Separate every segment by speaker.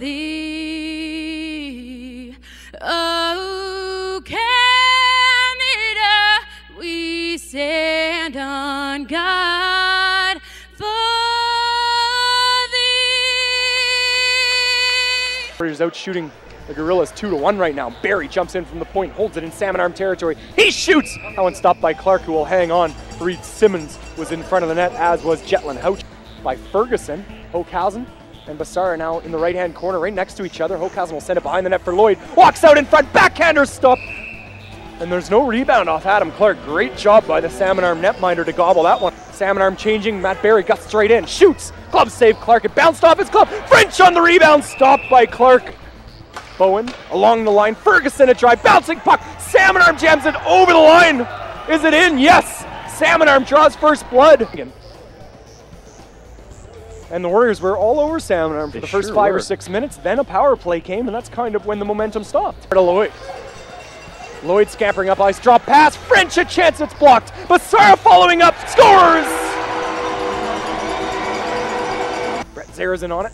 Speaker 1: thee. Oh, Canada, we stand on God for thee. Warriors out shooting the Gorillas 2 to 1 right now. Barry jumps in from the point, holds it in salmon arm territory. He shoots! That one stopped by Clark, who will hang on. Reed Simmons was in front of the net, as was Jetlin Houch by Ferguson. Hokhausen and Basara now in the right hand corner, right next to each other. Hokhausen will send it behind the net for Lloyd. Walks out in front, backhander stop. And there's no rebound off Adam Clark. Great job by the salmon arm netminder to gobble that one. Salmon arm changing. Matt Barry guts straight in, shoots. Club save Clark. It bounced off his club. French on the rebound, stopped by Clark. Bowen along the line. Ferguson a drive, bouncing puck. Salmon arm jams it over the line. Is it in? Yes. Salmon arm draws first blood. And the Warriors were all over Salmon arm for
Speaker 2: They
Speaker 1: the first
Speaker 2: sure
Speaker 1: five
Speaker 2: were.
Speaker 1: or six minutes. Then a power play came, and that's kind of when the momentum stopped. To Lloyd. Lloyd scampering up ice, drop pass, French a chance, it's blocked. Basara following up, scores! Brett Zarazin on it.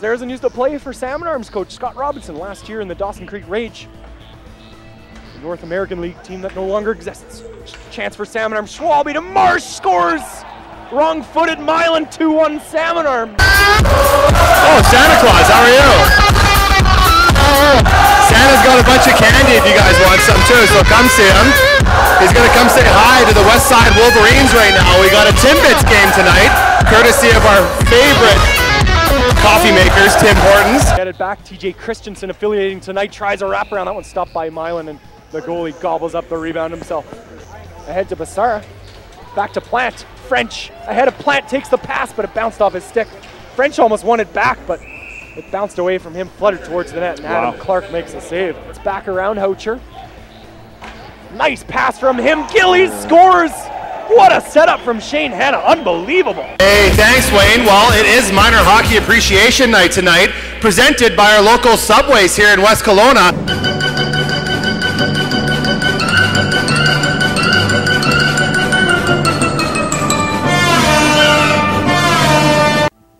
Speaker 1: Zarazin used to play for Salmon Arms coach Scott Robinson last year in the Dawson Creek Rage. The North American League team that no longer exists. Chance for Salmon Arms, Schwalbe to Marsh, scores! Wrong footed, Milan 2 1 Salmon Arm.
Speaker 2: Oh, Santa Claus, how are you? Santa's got a bunch of candy if you guys want some too, so come see him. He's gonna come say hi to the West Side Wolverines right now. We got a Timbits game tonight, courtesy of our favorite coffee makers, Tim Hortons.
Speaker 1: Get it back. TJ Christensen affiliating tonight tries a wraparound. That one stopped by Milan, and the goalie gobbles up the rebound himself. Ahead to Basara. Back to Plant. French ahead of Plant takes the pass, but it bounced off his stick. French almost won it back, but it bounced away from him, fluttered towards the net, and Adam
Speaker 2: Wow.
Speaker 1: Clark makes a save. It's back around Hocher. Nice pass from him. Gillies scores. What a setup from Shane Hanna. Unbelievable.
Speaker 2: Hey, thanks, Wayne. Well, it is Minor Hockey Appreciation Night tonight, presented by our local subways here in West Kelowna.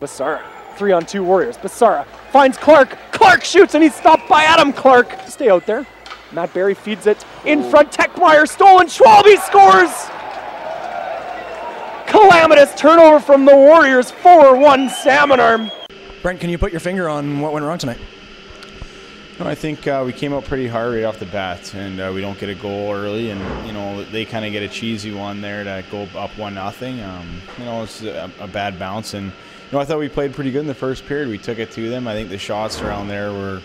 Speaker 1: Basara. Three on two Warriors. Basara finds Clark. Clark shoots and he's stopped by Adam Clark. Stay out there. Matt Barry feeds it in front. Techmeyer stolen. Schwalbe scores. Calamitous turnover from the Warriors. 4 1 Salmon Arm.
Speaker 3: Brent, can you put your finger on what went wrong tonight?
Speaker 4: No, I think uh, we came out pretty hard right off the bat, and uh, we don't get a goal early, and you know they kind of get a cheesy one there to go up one nothing. Um, you know it's a, a bad bounce, and you know I thought we played pretty good in the first period. We took it to them. I think the shots around there were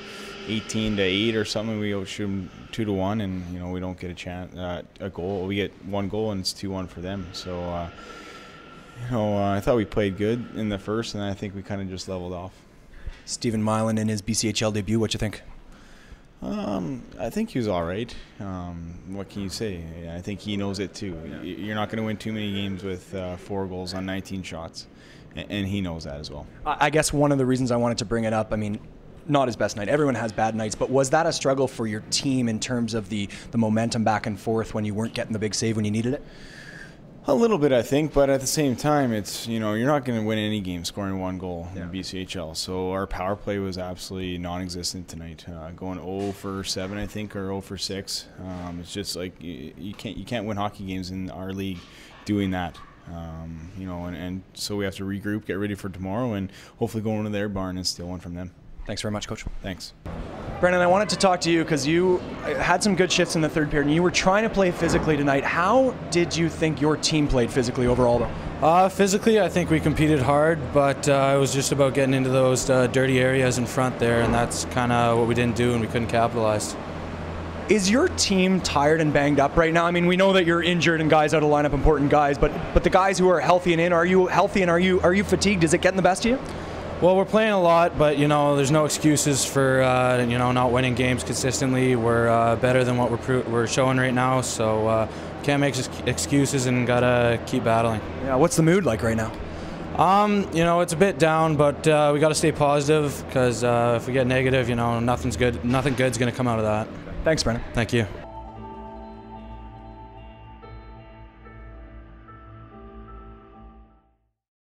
Speaker 4: 18 to eight or something. We shoot them two to one, and you know we don't get a chance uh, a goal. We get one goal, and it's two one for them. So. Uh, you know, uh, I thought we played good in the first, and I think we kind of just leveled off.
Speaker 3: Stephen Milan in his BCHL debut. What you think?
Speaker 4: Um, I think he was all right. Um, what can you say? I think he knows it too. You're not going to win too many games with uh, four goals on 19 shots, and he knows that as well.
Speaker 3: I guess one of the reasons I wanted to bring it up. I mean, not his best night. Everyone has bad nights, but was that a struggle for your team in terms of the the momentum back and forth when you weren't getting the big save when you needed it?
Speaker 4: A little bit, I think, but at the same time, it's you know you're not going to win any game scoring one goal in BCHL. So our power play was absolutely non-existent tonight. Uh, going 0 for 7, I think, or 0 for 6. Um, it's just like you, you can't you can't win hockey games in our league doing that. Um, you know, and, and so we have to regroup, get ready for tomorrow, and hopefully go into their barn and steal one from them.
Speaker 3: Thanks very much, Coach.
Speaker 4: Thanks.
Speaker 3: Brendan, I wanted to talk to you because you uh, had some good shifts in the third period, and you were trying to play physically tonight. How did you think your team played physically overall, though?
Speaker 5: Uh, physically, I think we competed hard, but uh, it was just about getting into those uh, dirty areas in front there, and that's kind of what we didn't do, and we couldn't capitalize.
Speaker 3: Is your team tired and banged up right now? I mean, we know that you're injured and guys out of lineup, important guys, but but the guys who are healthy and in, are you healthy and are you are you fatigued? Is it getting the best of you?
Speaker 5: Well, we're playing a lot, but you know, there's no excuses for uh, you know not winning games consistently. We're uh, better than what we're pro- we're showing right now, so uh, can't make ex- excuses and gotta keep battling.
Speaker 3: Yeah. What's the mood like right now?
Speaker 5: Um, you know, it's a bit down, but uh, we got to stay positive because uh, if we get negative, you know, nothing's good. Nothing good's gonna come out of that.
Speaker 3: Thanks, Brendan.
Speaker 5: Thank you.